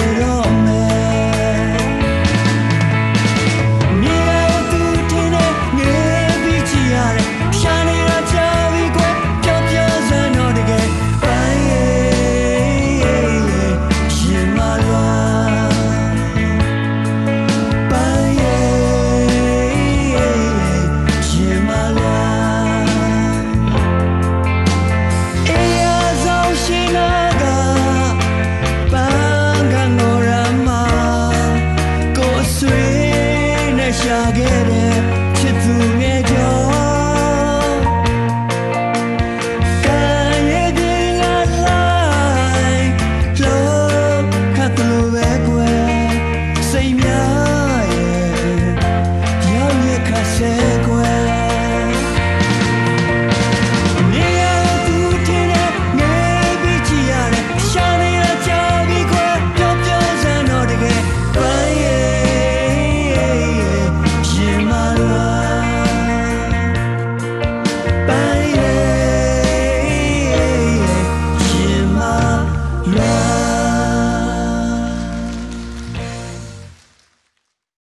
little